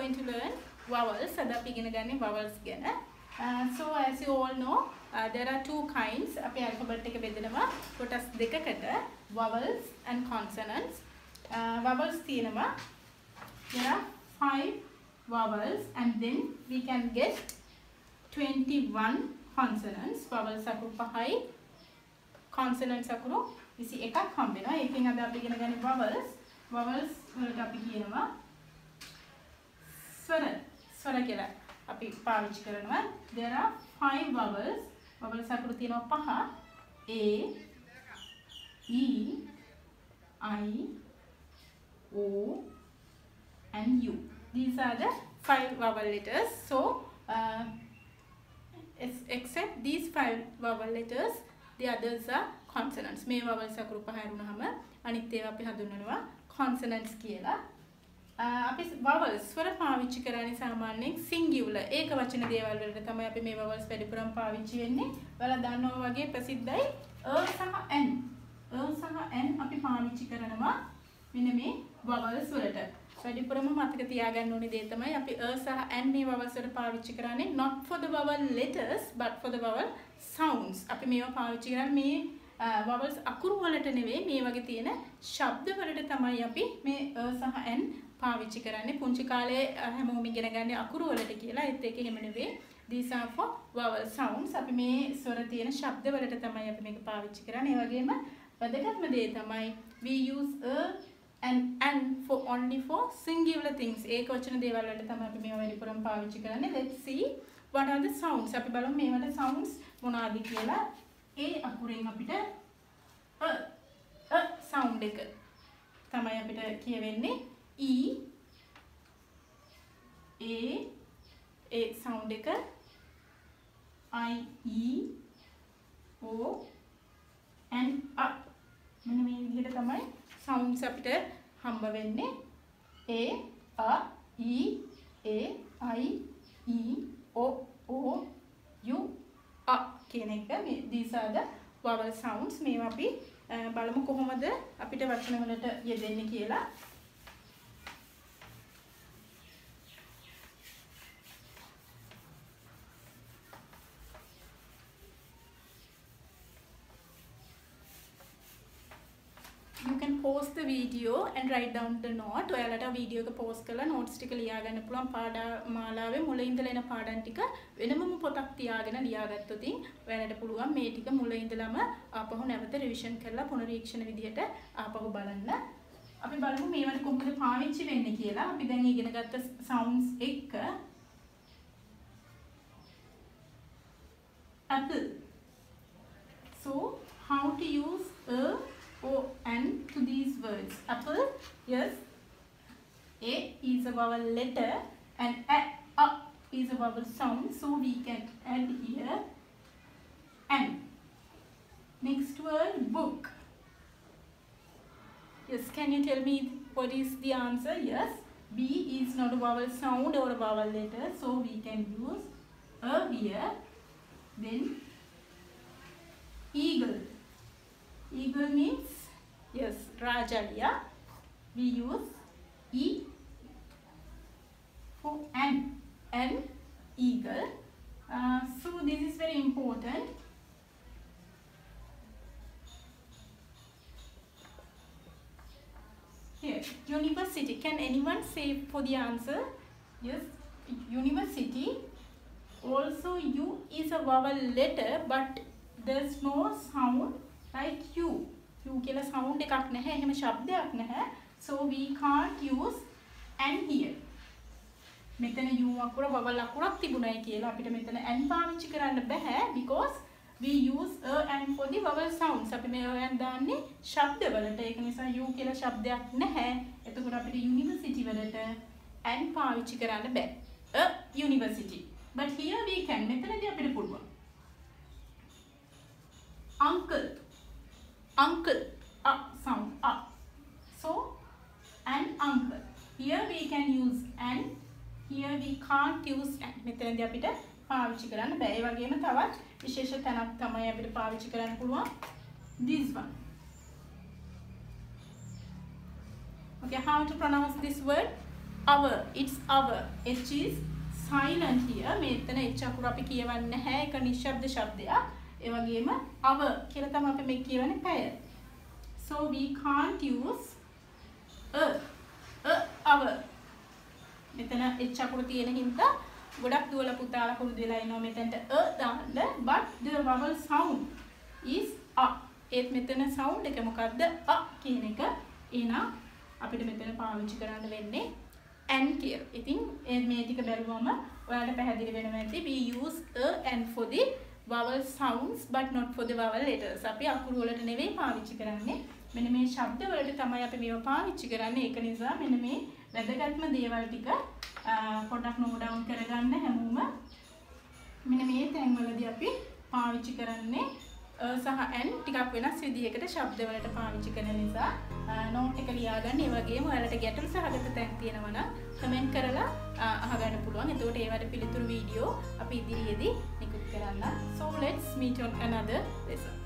going to learn vowels. අද අපි ඉගෙන ගන්නේ vowels ගැන. Uh, so as you all know, uh, there are two kinds. අපේ alphabet එක බෙදෙනවා කොටස් දෙකකට vowels and consonants. Uh, vowels තියෙනවා there are five vowels and then we can get 21 consonants. vowels අකුරු පහයි consonants අකුරු 21ක් හම්බ වෙනවා. ඒකෙන් අද අපි ඉගෙන ගන්නේ vowels. vowels වලට අපි කියනවා ස්වර ස්වර කියලා අපි පාවිච්චි කරනවා. There are five vowels. Vowels අකුරු තියෙනවා පහ. A e i o and u. These are the five vowel letters. So uh, except these five vowel letters the others are consonants. මේ vowels අකුරු පහ හැරුණාම අනිත් ඒවා අපි හඳුන්වනවා consonants කියලා. අපි vowels ස්වර පාවිච්චි කරන්නේ සාමාන්‍යයෙන් singular ඒක වචන දේවල් වලට තමයි අපි මේ vowels වැඩිපුරම පාවිච්චි වෙන්නේ. ඔයාලා දන්නවා වගේ ප්‍රසිද්ධයි a සහ n. a සහ n අපි පාවිච්චි කරනවා මෙන්න මේ vowels වලට. වැඩිපුරම මතක තියාගන්න ඕනේ දේ තමයි අපි a සහ n මේ vowels වලට පාවිච්චි කරන්නේ not for the vowel letters but for the vowel sounds. අපි මේවා පාවිච්චි කරන්නේ මේ vowels අකුරු වලට නෙවෙයි මේ වගේ තියෙන ශබ්ද වලට තමයි අපි මේ a සහ n පාවිච්චි කරන්නේ. පුංචි කාලේ හැමෝම ඉගෙන ගන්නේ අකුරු වලට කියලා. ඒත් ඒක එහෙම නෙවෙයි. These are for vowel sounds. අපි මේ ස්වර තියෙන ශබ්ද වලට තමයි අපි මේක පාවිච්චි කරන්නේ. ඒ වගේම වැදගත්ම දේ තමයි we use a and and for only for singular things. ඒක වචන දේවල් වලට තමයි අපි මේවා වැඩිපුරම පාවිච්චි කරන්නේ. Let's see what are the sounds. අපි බලමු මේවට sounds මොනවද කියලා. ඒ අකුරෙන් අපිට a a sound එක තමයි අපිට කියවෙන්නේ. E A A sound එක. I E O and A. මෙන්න මේ විදිහට තමයි sounds අපිට හම්බ වෙන්නේ. A A E A I E O O U A. කියන එක. මේ these are the vowel sounds. මේවා අපි බලමු කොහොමද අපිට වචන වලට යෙදෙන්නේ කියලා. You can pause the video and write down the note. ඔයාලට වීඩියෝ එක පෝස් කරලා notes ටික ලියා ගන්න පුළුවන් පාඩමාලාවේ මුල ඉඳලා එන පාඩම් ටික වෙනමම පොතක් තියාගෙන ලියාගත්තොත් ඔයාලට පුළුවන් මේ ටික මුල ඉඳලම ආපහු නැවත රිවිෂන් කරලා පුනරීක්ෂණ විදිහට ආපහු බලන්න. අපි බලමු මේවට කොහොමද පාවිච්චි වෙන්නේ කියලා. අපි දැන් ඉගෙන ගත්ත sounds එක. Apple. So how to use a O N to these words. Apple, yes. A is a vowel letter and A, a is a vowel sound. So we can add here N. Next word, book. Yes, can you tell me what is the answer? Yes. B is not a vowel sound or a vowel letter. So we can use a here. Then eagle. Eagle means, yes, Rajalia. We use E for N, N, eagle. Uh, so this is very important. Here, university. Can anyone say for the answer? Yes, university. Also, U is a vowel letter, but there's no sound like you you කියලා sound එකක් නැහැ එහෙම ශබ්දයක් නැහැ. So we can't use and here. මෙතන u අකුර vowel අකුරක් තිබුණයි කියලා අපිට මෙතන and පාවිච්චි කරන්න බෑ because we use a and for the vowel sounds. අපි මේ and දාන්නේ ශබ්ද වලට. ඒක නිසා u කියලා ශබ්දයක් නැහැ. එතකොට අපිට university වලට and පාවිච්චි කරන්න බෑ. A university. But here we can. මෙතනදී අපිට පුළුවන් uncle uncle a sound a so an uncle here we can use an here we can't use an මෙතනදී අපිට පාවිච්චි කරන්න බෑ. ඒ වගේම තවත් විශේෂ තැනක් තමයි අපිට පාවිච්චි කරන්න පුළුවන්. This one. Okay how to pronounce this word? Our. It's our. H is silent here. මෙතන h අකුර අපි කියවන්නේ නැහැ. ඒක නිශ්ශබ්ද ශබ්දයක්. ඒ වගේම our කියලා තමයි අපි මේ කියවන්නේ පැය. So we can't use a a our මෙතන h අකුර තියෙන හින්දා ගොඩක් දුවල පුතාලා පුරුදු වෙලා ඉනවා මෙතනට a දාන්න but the vowel sound is a ඒත් මෙතන sound එක මොකද්ද a කියන එක එහෙනම් අපිට මෙතන පාවිච්චි කරන්න වෙන්නේ n කියලා. ඉතින් මේ ටික බැලුවම ඔයාලට පැහැදිලි වෙනවා ඇති we use a and for the vowel sounds but not for the vowel letters. අපි අකුරු වලට නෙවෙයි පාවිච්චි කරන්නේ. මෙන්න මේ ශබ්ද වලට තමයි අපි මේව පාවිච්චි කරන්නේ. ඒක නිසා මෙන්න මේ වැදගත්ම දේවල් ටික පොඩ්ඩක් නෝට් ඩවුන් කරගන්න හැමෝම. මෙන්න මේ තැන්වලදී අපි පාවිච්චි කරන්නේ සහ n ටිකක් වෙනස් විදිහකට ශබ්ද වලට පාවිච්චි කරන නිසා නෝට් එක ලියාගන්න. ඒ වගේම ඔයාලට ගැටලු සහගත තැන් තියෙනවා නම් කමෙන්ට් කරලා අහගන්න පුළුවන්. එතකොට ඒවට පිළිතුරු වීඩියෝ අපි ඉදිරියේදී නිකුත් කරන්න. So let's meet on another lesson.